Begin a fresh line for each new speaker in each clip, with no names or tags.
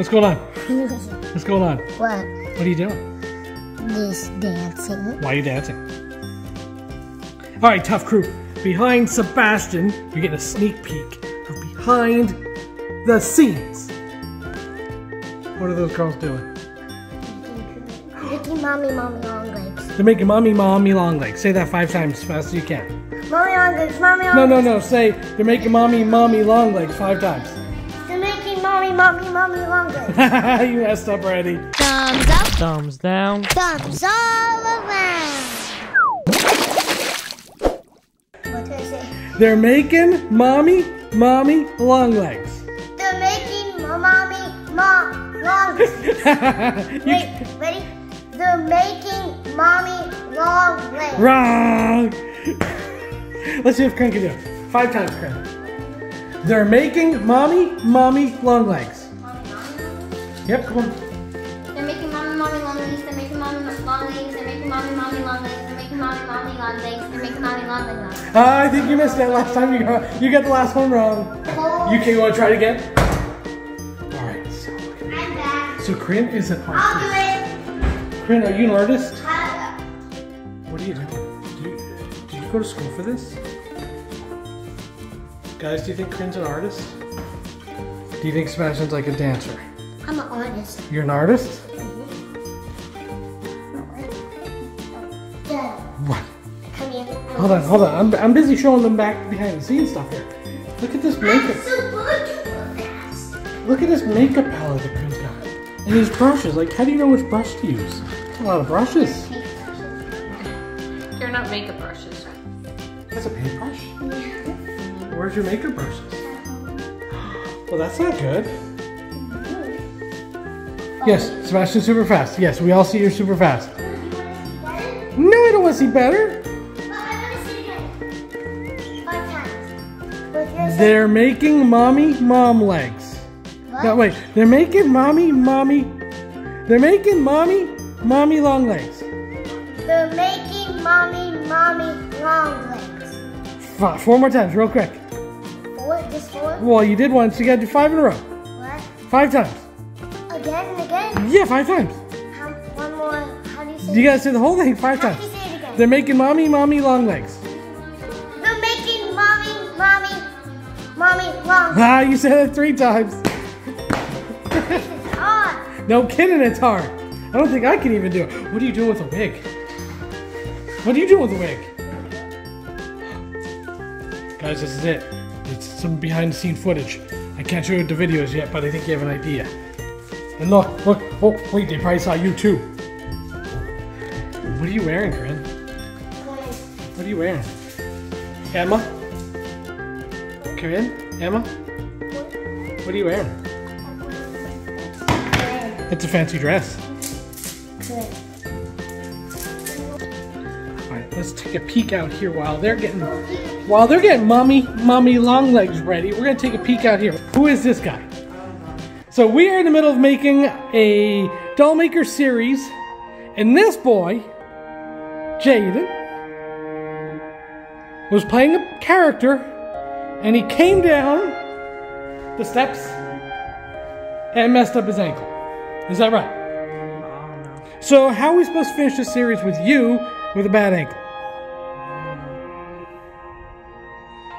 What's going on? What's going on?
what?
What are you doing?
Just dancing.
Why are you dancing? All right, TUF Crew. Behind Sebastian, you're getting a sneak peek of behind the scenes. What are those girls doing?
Making mommy, mommy long legs.
They're making mommy, mommy long legs. Say that five times as fast as you can.
Mommy long legs, mommy long
legs. No,
no,
no. Say they're making mommy, mommy long legs five times.
They're mommy, mommy, mommy long legs.
you messed up already.
Thumbs up,
Thumbs down.
thumbs all around. What did I say?
They're making mommy, mommy long legs.
They're making mo- mommy, mom long legs.
You-
Wait, ready? They're making mommy long legs.
Wrong. Let's see if Cran can do it. Five times, Cran. They're making mommy, mommy long legs. Yep, come on.
They're making mommy, mommy long legs. They're making mommy mo- long legs. They're making mommy, mommy long legs. They're making mommy, mommy long legs. They're making mommy long legs.
Ah, I think you missed that last time. You got, you got the last one wrong. You can want to try it again? All right. So,
I'm back.
so Corinne is an
I'll
artist.
do it.
Corinne, are you an artist? What are you doing? Do you, do you go to school for this? Guys, do you think Corinne's an artist? Do you think Sebastian's like a dancer?
I'm an artist.
You're an artist?
Dad,
What?
come here.
Hold on, hold on. I'm, I'm busy showing them back behind the scenes stuff here. Look at this makeup.
So good you look at.
Look at this makeup palette that Corinne's got. And these brushes. Like, how do you know which brush to use? That's a lot of brushes.
They're not makeup brushes.
That's a paintbrush? Where's your makeup brushes? Well, that's not good. Yes, Sebastian's super fast. Yes, we all see you're super fast. No, I don't want to see better. They're making mommy mom legs. No, wait. They're making mommy mommy. They're making mommy mommy long legs.
They're making mommy, mommy long legs.
F- Four more times, real quick.
Four.
Well, you did once. You got to do five in a row.
What?
Five times.
Again and again?
Yeah, five times.
How, one more. How do you say
You gotta say the whole thing five
How
times.
do you say it again?
They're making mommy, mommy long legs.
They're making mommy, mommy, mommy long legs.
Ah, you said it three times.
It's on.
No kidding, it's hard. I don't think I can even do it. What are you doing with a wig? What are you doing with a wig? Guys, this is it. Some behind the scene footage. I can't show you the videos yet, but I think you have an idea. And look, look, oh, wait, they probably saw you too. What are you wearing, Corinne? What are you wearing? Emma? Corinne? Emma? What are you wearing? It's a fancy dress.
Good.
Let's take a peek out here while they're getting while they're getting mommy mommy long legs ready. We're gonna take a peek out here. Who is this guy? So we are in the middle of making a doll maker series, and this boy, Jaden, was playing a character, and he came down the steps and messed up his ankle. Is that right? So how are we supposed to finish this series with you with a bad ankle?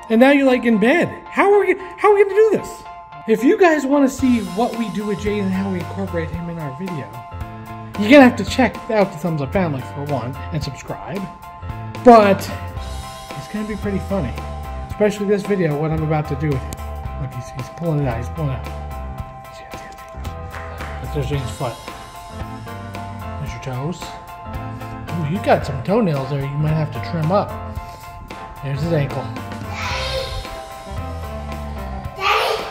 And now you're like in bed. How are we how are we gonna do this? If you guys want to see what we do with Jaden and how we incorporate him in our video, you're gonna have to check out the Thumbs Up family for one and subscribe. But it's gonna be pretty funny. Especially this video, what I'm about to do with him. Look, he's, he's pulling it out, he's pulling it out. There's Jaden's foot. There's your toes. Ooh, you got some toenails there you might have to trim up. There's his ankle. Daddy.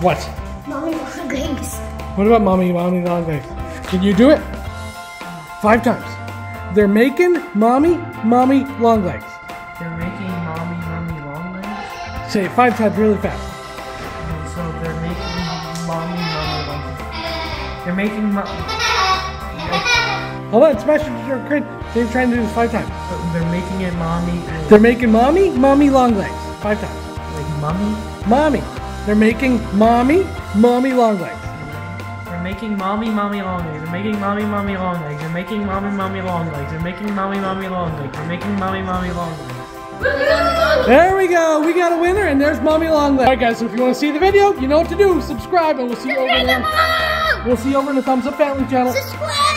What?
Mommy long legs.
What about mommy, mommy long legs? Can you do it? Five times. They're making mommy, mommy long legs.
They're making mommy, mommy long legs.
Say it five times really fast.
So they're making mommy, mommy long legs. They're making mo-
Hold on, Sebastian, you're great. They're trying to do this five times.
They're making it mommy,
They're making mommy, mommy long legs. Five times.
like mummy.
Mommy. They're making mommy, mommy long legs.
They're making mommy, mommy long legs. They're making mommy, mommy long legs. They're making mommy, mommy long legs. They're making mommy, mommy long legs. They're making mommy, mommy long legs.
There we go. We got a winner, and there's Mommy Long Leg. All right, guys. So if you want to see the video, you know what to do. Subscribe, and we'll see you over there. We'll see you over in the Thumbs Up Family channel.
Subscribe.